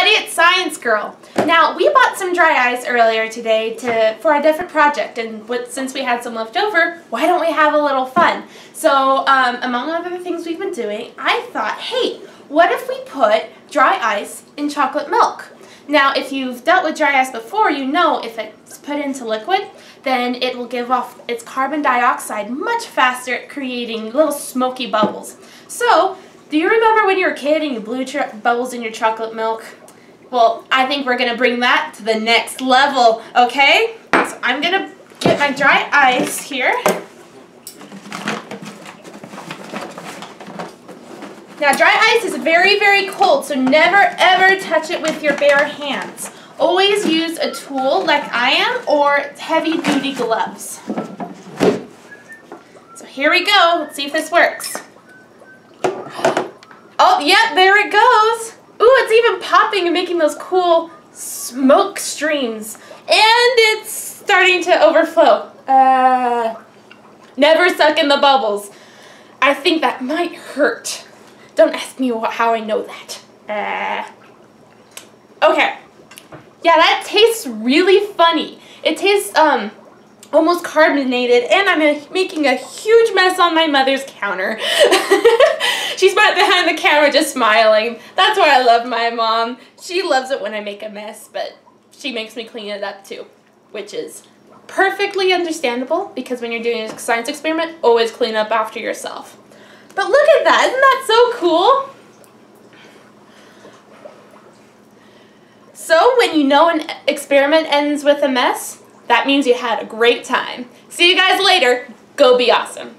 everybody, it's Science Girl. Now, we bought some dry ice earlier today to for a different project, and what, since we had some left over, why don't we have a little fun? So, um, among other things we've been doing, I thought, hey, what if we put dry ice in chocolate milk? Now, if you've dealt with dry ice before, you know if it's put into liquid, then it will give off its carbon dioxide much faster creating little smoky bubbles. So, do you remember when you were a kid and you blew bubbles in your chocolate milk? Well, I think we're going to bring that to the next level, okay? So I'm going to get my dry ice here. Now, dry ice is very, very cold, so never ever touch it with your bare hands. Always use a tool like I am or heavy-duty gloves. So here we go. Let's see if this works. Yep, there it goes. Ooh, it's even popping and making those cool smoke streams. And it's starting to overflow. Uh, never suck in the bubbles. I think that might hurt. Don't ask me how I know that. Uh, okay. Yeah, that tastes really funny. It tastes, um, almost carbonated, and I'm making a huge mess on my mother's counter. She's right behind the camera just smiling. That's why I love my mom. She loves it when I make a mess, but she makes me clean it up too, which is perfectly understandable because when you're doing a science experiment, always clean up after yourself. But look at that, isn't that so cool? So when you know an experiment ends with a mess, that means you had a great time. See you guys later. Go be awesome.